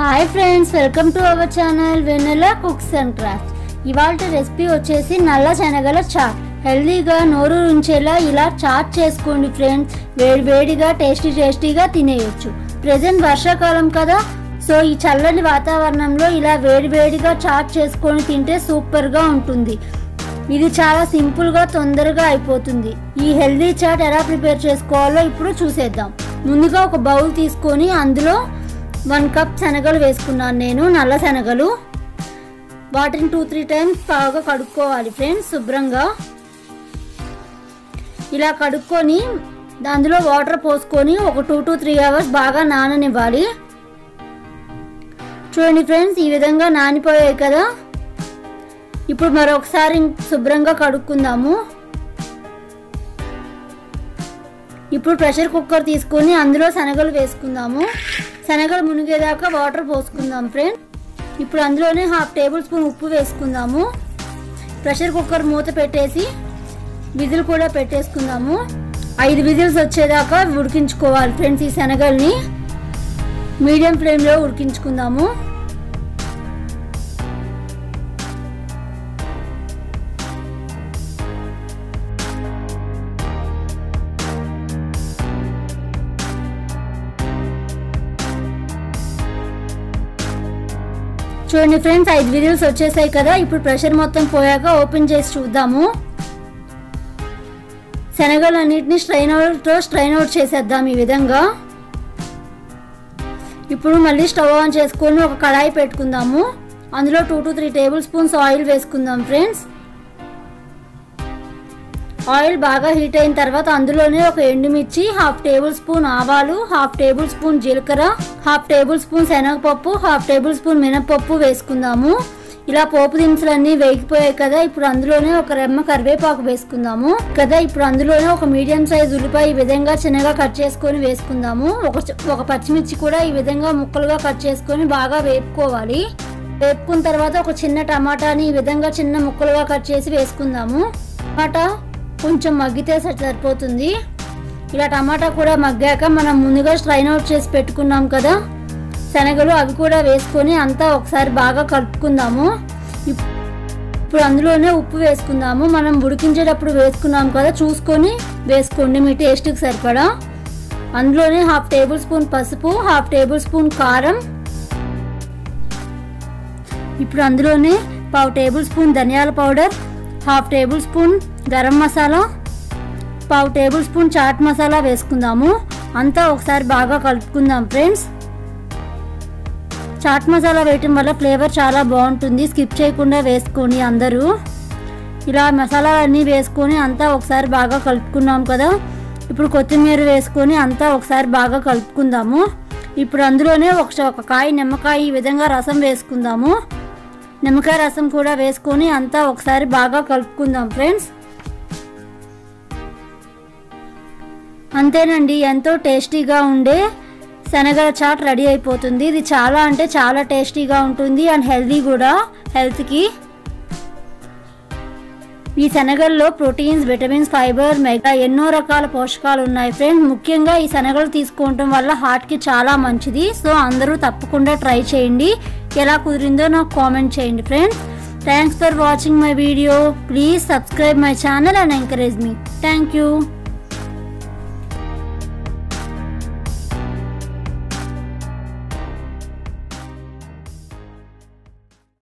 Hi friends welcome to our channel Vennela cooks and crafts ఇవాళ recipe వచ్చేసి నల్ల శనగల chat హెల్దీగా నోరు ఉంచేలా ఇలా చాట్ చేసుకోండి ఫ్రెండ్స్ వేడి వేడిగా టేస్టీ టేస్టీగా తినేయొచ్చు. ప్రజెంట్ వర్షాకాలం కదా సో ఈ చల్లని వాతావరణంలో ఇలా వేడి వేడిగా చాట్ చేసుకొని తింటే సూపర్గా ఉంటుంది. ఇది చాలా సింపుల్గా తొందరగా అయిపోతుంది. ఈ హెల్దీ చాట్ ఎలా ప్రిపేర్ చేసుకోవాలో ఇప్పుడు చూసేద్దాం. ముందుగా ఒక బౌల్ తీసుకొని అందులో వన్ కప్ శనగలు వేసుకున్నాను నేను నల్ల శనగలు. వాటిని టూ త్రీ టైమ్స్ బాగా కడుక్కోవాలి ఫ్రెండ్స్ శుభ్రంగా. ఇలా కడుక్కొని అందులో వాటర్ పోసుకొని ఒక టూ టు త్రీ అవర్స్ బాగా నాననివ్వాలి. చూడండి ఫ్రెండ్స్ ఈ విధంగా నానిపోయాయి కదా. ఇప్పుడు మరొకసారి శుభ్రంగా కడుక్కుందాము. ఇప్పుడు ప్రెషర్ కుక్కర్ తీసుకొని అందులో శనగలు వేసుకుందాము. శనగలు మునిగేదాకా వాటర్ పోసుకుందాం ఫ్రెండ్. ఇప్పుడు అందులోనే హాఫ్ టేబుల్ స్పూన్ ఉప్పు వేసుకుందాము. ప్రెషర్ కుక్కర్ మూత పెట్టేసి విజిల్ కూడా పెట్టేసుకుందాము. ఐదు విజిల్స్ వచ్చేదాకా ఉడికించుకోవాలి ఫ్రెండ్స్ ఈ శనగల్ని. మీడియం ఫ్లేమ్లో ఉడికించుకుందాము. చూడండి ఫ్రెండ్స్ ఐదు వీడియోస్ వచ్చేసాయి కదా. ఇప్పుడు ప్రెషర్ మొత్తం పోయాక ఓపెన్ చేసి చూద్దాము. శనగలు అన్నిటిని స్ట్రైన్ అవుట్తో స్ట్రైన్ అవుట్ చేసేద్దాం ఈ విధంగా. ఇప్పుడు మళ్ళీ స్టవ్ ఆన్ చేసుకొని ఒక కడాయి పెట్టుకుందాము. అందులో two to three tablespoons oil వేసుకుందాం ఫ్రెండ్స్. ఆయిల్ బాగా హీట్ అయిన తర్వాత అందులోనే ఒక ఎండుమిర్చి హాఫ్ టేబుల్ స్పూన్ ఆవాలు హాఫ్ టేబుల్ స్పూన్ జీలకర్ర హాఫ్ టేబుల్ స్పూన్ శనగపప్పు హాఫ్ టేబుల్ స్పూన్ మినపప్పు వేసుకుందాము. ఇలా పోపు దినుసులన్నీ వేగిపోయాయి కదా ఇప్పుడు అందులోనే ఒక రెమ్మ కరివేపాకు వేసుకుందాము. కదా ఇప్పుడు అందులోనే ఒక మీడియం సైజ్ ఉల్లిపాయ ఈ విధంగా చిన్నగా కట్ చేసుకొని వేసుకుందాము. ఒక ఒక పచ్చిమిర్చి కూడా ఈ విధంగా ముక్కలుగా కట్ చేసుకొని బాగా వేపుకోవాలి. వేపుకున్న తర్వాత ఒక చిన్న టమాటాని ఈ విధంగా చిన్న ముక్కలుగా కట్ చేసి వేసుకుందాము. టమాటా కొంచెం మగ్గితే సరిపోతుంది. ఇలా టమాటా కూడా మగ్గాక మనం ముందుగా స్ట్రైన్ అవుట్ చేసి పెట్టుకున్నాం కదా. శనగలు అవి కూడా వేసుకొని అంతా ఒకసారి బాగా కలుపుకుందాము. ఇప్పుడు అందులోనే ఉప్పు వేసుకుందాము. మనం ఉడికించేటప్పుడు వేసుకున్నాం కదా చూసుకొని వేసుకోండి మీ టేస్ట్కి సరిపడా. అందులోనే హాఫ్ టేబుల్ స్పూన్ పసుపు హాఫ్ టేబుల్ స్పూన్ కారం. ఇప్పుడు అందులోనే పావు టేబుల్ స్పూన్ ధనియాల powder half tablespoon garam masala పావు టేబుల్ స్పూన్ చాట్ మసాలా వేసుకుందాము. అంతా ఒకసారి బాగా కలుపుకుందాం ఫ్రెండ్స్. చాట్ మసాలా వేయటం వల్ల ఫ్లేవర్ చాలా బాగుంటుంది. స్కిప్ చేయకుండా వేసుకోండి అందరూ. ఇలా మసాలాలన్నీ వేసుకొని అంతా ఒకసారి బాగా కలుపుకున్నాం కదా. ఇప్పుడు కొత్తిమీర వేసుకొని అంతా ఒకసారి బాగా కలుపుకుందాము. ఇప్పుడు అందులోనే ఒక ఒక కాయ నిమ్మకాయ ఈ విధంగా రసం వేసుకుందాము. నిమ్మకాయ రసం కూడా వేసుకొని అంతా ఒకసారి బాగా కలుపుకుందాం ఫ్రెండ్స్. అంతేనండి ఎంతో టేస్టీగా ఉండే శనగల చాట్ రెడీ అయిపోతుంది. ఇది చాలా అంటే చాలా టేస్టీగా ఉంటుంది అండ్ హెల్దీ కూడా హెల్త్కి. ఈ శనగల్లో ప్రోటీన్స్ విటమిన్స్ ఫైబర్ మెగా ఎన్నో రకాల పోషకాలు ఉన్నాయి ఫ్రెండ్స్. ముఖ్యంగా ఈ శనగలు తీసుకోవటం వల్ల హార్ట్కి చాలా మంచిది. సో అందరూ తప్పకుండా ట్రై చేయండి. ఎలా కుదిరిందో నాకు కామెంట్ చేయండి friends. Thanks for watching my video. Please subscribe my channel and encourage me. Thank you.